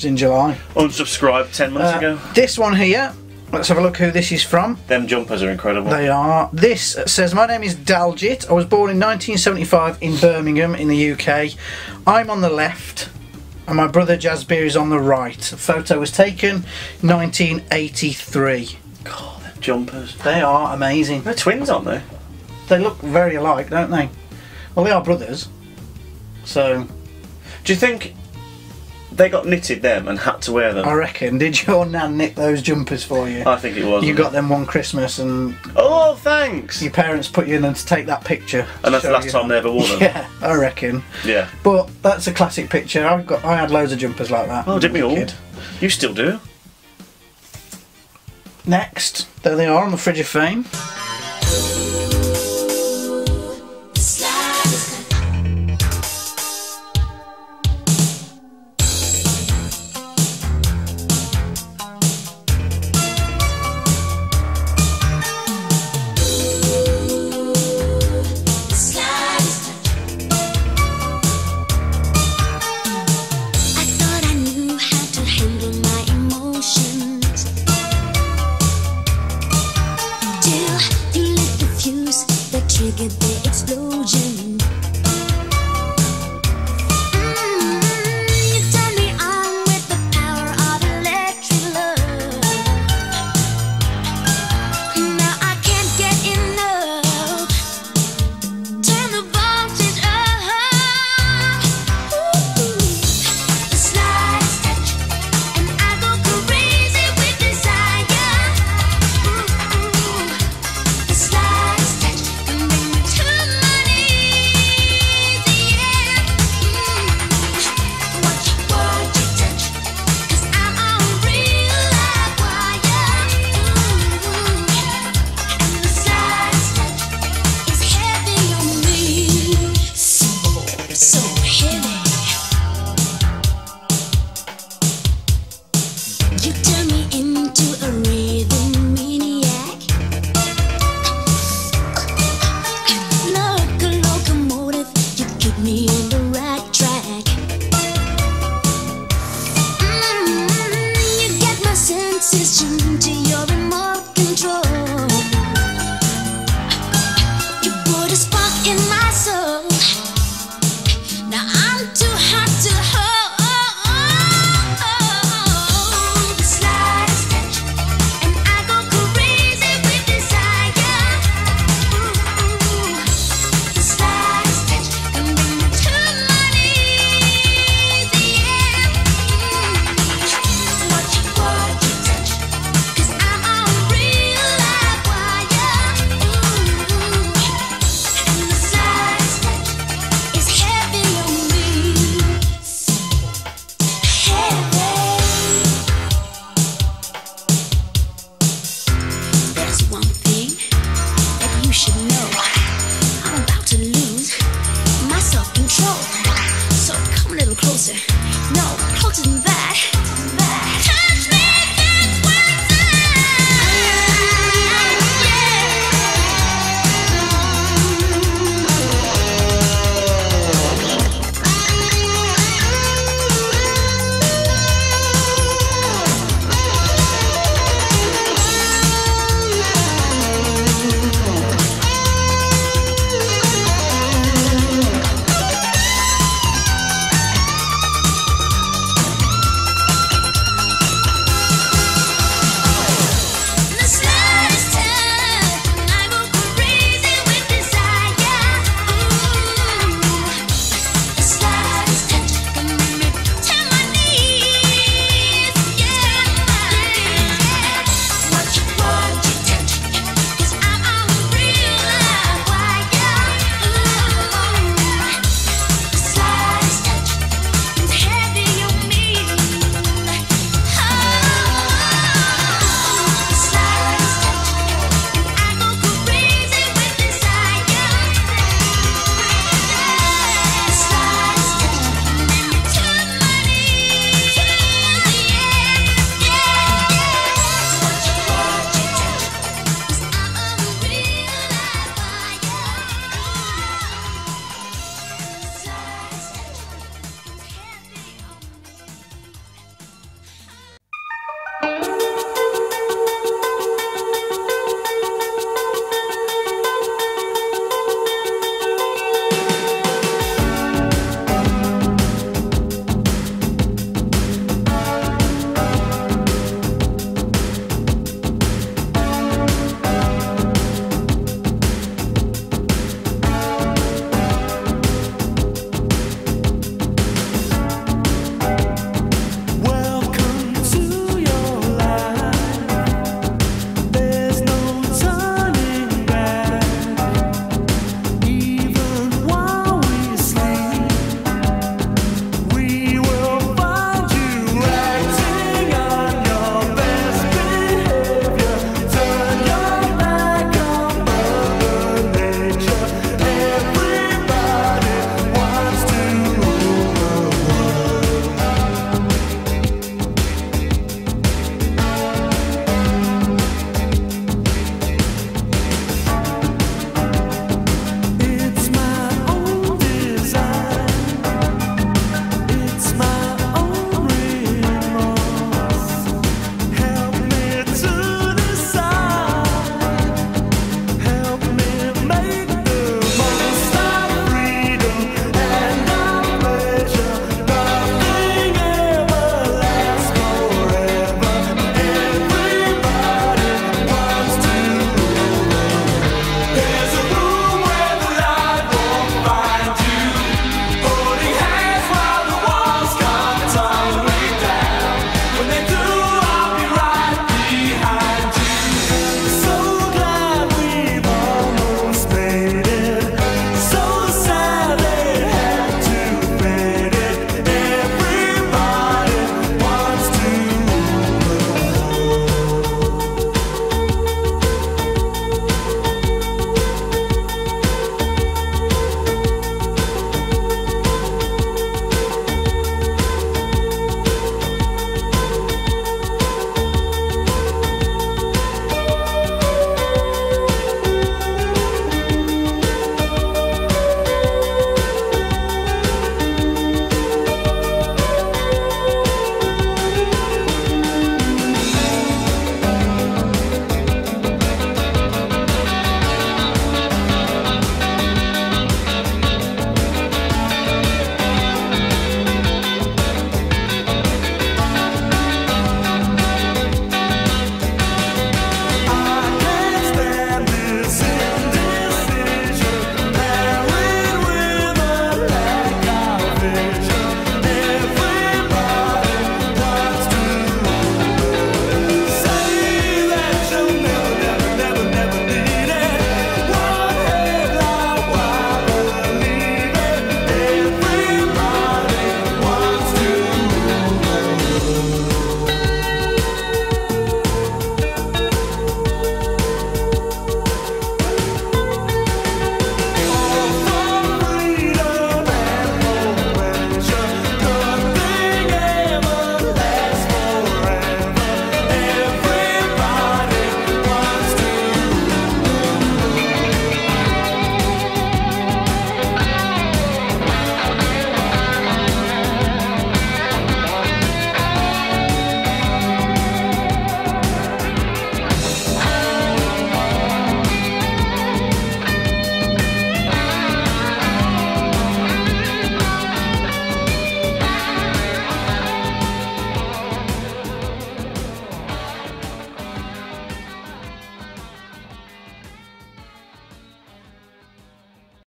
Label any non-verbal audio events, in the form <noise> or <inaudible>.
was in July. Unsubscribed 10 months Uh, ago. this one here, let's have a look who this is from. Them jumpers are incredible. They are. This says, My name is Daljit. I was born in 1975 in Birmingham, in the UK. I'm on the left, and my brother Jasbir is on the right. The photo was taken 1983. God, them jumpers. They are amazing. They're twins, aren't they? They look very alike, don't they? Well, they are brothers. So, Do you think they got knitted them and had to wear them? I reckon, did your nan knit those jumpers for you? I think it was. You got them one Christmas, and Oh, thanks! your parents put you in them to take that picture. And that's the last time they ever wore them? <laughs> Yeah, I reckon. Yeah. But that's a classic picture. I've got, I had loads of jumpers like that. Oh, did we all? Kid. You still do? Next, there they are on the fridge of fame. You should know. I'm about to lose my self-control. So come a little closer. No, closer than that.